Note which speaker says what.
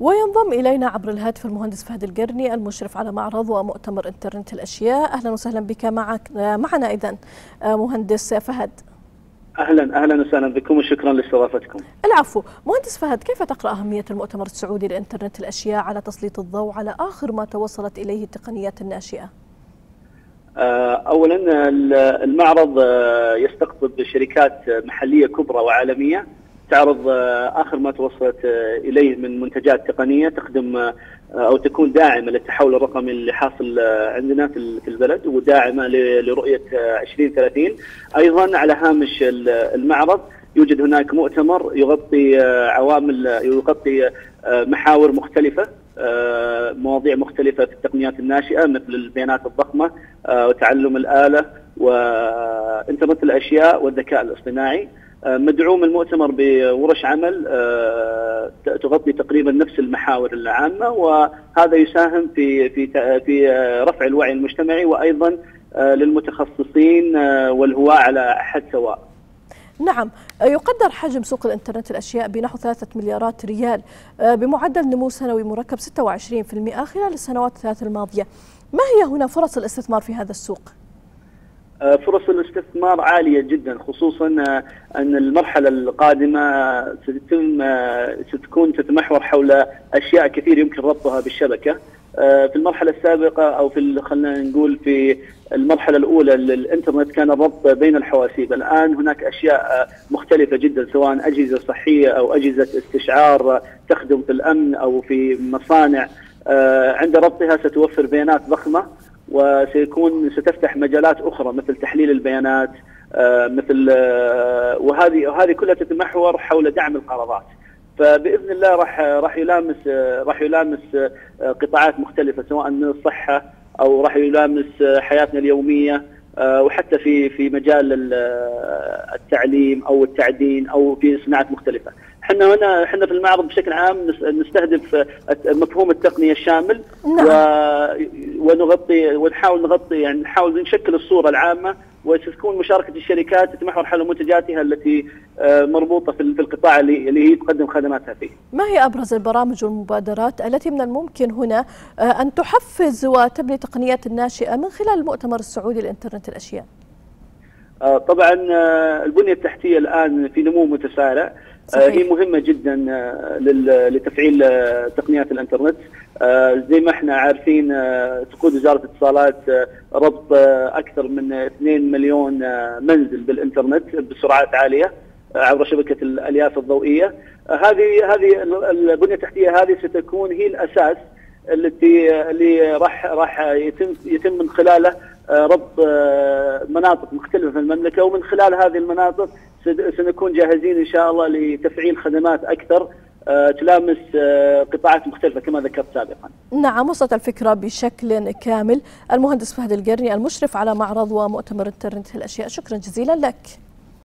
Speaker 1: وينضم إلينا عبر الهاتف المهندس فهد القرني المشرف على معرض ومؤتمر إنترنت الأشياء أهلا وسهلا بك معك معنا إذا مهندس فهد
Speaker 2: أهلا أهلا وسهلا بكم وشكرا لاستضافتكم.
Speaker 1: العفو، مهندس فهد كيف تقرأ أهمية المؤتمر السعودي لإنترنت الأشياء على تسليط الضوء على آخر ما توصلت إليه التقنيات الناشئة؟
Speaker 2: اولا المعرض يستقطب شركات محلية كبرى وعالمية تعرض آخر ما توصلت إليه من منتجات تقنية تخدم أو تكون داعمة للتحول الرقمي اللي حاصل عندنا في البلد وداعمة لرؤية 2030 أيضا على هامش المعرض يوجد هناك مؤتمر يغطي عوامل يغطي محاور مختلفة مواضيع مختلفة في التقنيات الناشئة مثل البيانات الضخمة وتعلم الآلة وإنترنت الأشياء والذكاء الاصطناعي. مدعوم المؤتمر بورش عمل تغطي تقريبا نفس المحاور العامة وهذا يساهم في في في رفع الوعي المجتمعي وأيضا للمتخصصين والهواة على حد سواء.
Speaker 1: نعم يقدر حجم سوق الإنترنت الأشياء بنحو ثلاثة مليارات ريال بمعدل نمو سنوي مركب 26% خلال السنوات الثلاث الماضية. ما هي هنا فرص الاستثمار في هذا السوق؟
Speaker 2: فرص الاستثمار عالية جدا خصوصا أن المرحلة القادمة ستتم ستكون تتمحور حول أشياء كثير يمكن ربطها بالشبكة. في المرحلة السابقة أو في خلينا نقول في المرحلة الأولى للإنترنت كان الربط بين الحواسيب. الآن هناك أشياء مختلفة جدا سواء أجهزة صحية أو أجهزة استشعار تخدم في الأمن أو في مصانع. عند ربطها ستوفر بيانات ضخمة. وسيكون ستفتح مجالات أخرى مثل تحليل البيانات مثل وهذه وهذه كلها تتمحور حول دعم القرارات فبإذن الله راح راح يلامس راح يلامس قطاعات مختلفة سواء من الصحة أو راح يلامس حياتنا اليومية وحتى في في مجال التعليم أو التعدين أو في صناعات مختلفة. إحنا هنا إحنا في المعرض بشكل عام نستهدف مفهوم التقنية الشامل نعم. ونغطي ونحاول نغطي يعني نحاول نشكل الصورة العامة وتكون مشاركة الشركات تتمحور حول منتجاتها التي مربوطة في القطاع اللي هي تقدم خدماتها فيه.
Speaker 1: ما هي أبرز البرامج والمبادرات التي من الممكن هنا أن تحفز وتبني تقنيات الناشئة من خلال المؤتمر السعودي لانترنت الأشياء؟
Speaker 2: طبعا البنية التحتية الآن في نمو متسارع صحيح. هي مهمة جدا لتفعيل تقنيات الإنترنت زي ما إحنا عارفين تقود وزارة الاتصالات ربط أكثر من 2 مليون منزل بالإنترنت بسرعات عالية عبر شبكة الألياف الضوئية هذه هذه البنية التحتية هذه ستكون هي الأساس التي اللي راح راح يتم يتم من خلاله ربط مناطق مختلفة في المملكة ومن خلال هذه المناطق سنكون جاهزين إن شاء الله لتفعيل خدمات أكثر تلامس قطاعات مختلفة كما ذكرت سابقا.
Speaker 1: نعم وصلت الفكرة بشكل كامل. المهندس فهد القرني المشرف على معرض ومؤتمر انترنت الأشياء شكرا جزيلا لك.